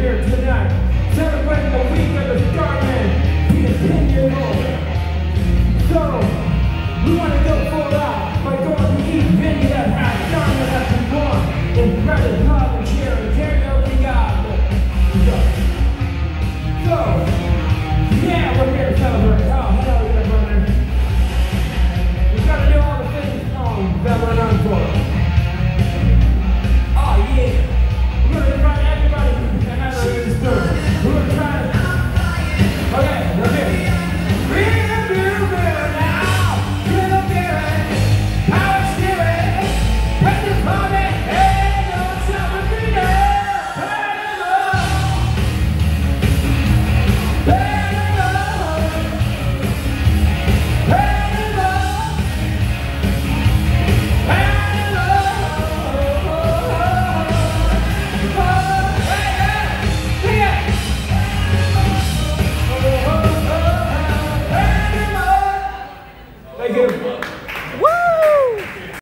here tonight, celebrating the week of the Starman. He is 10 years old. So, we want to go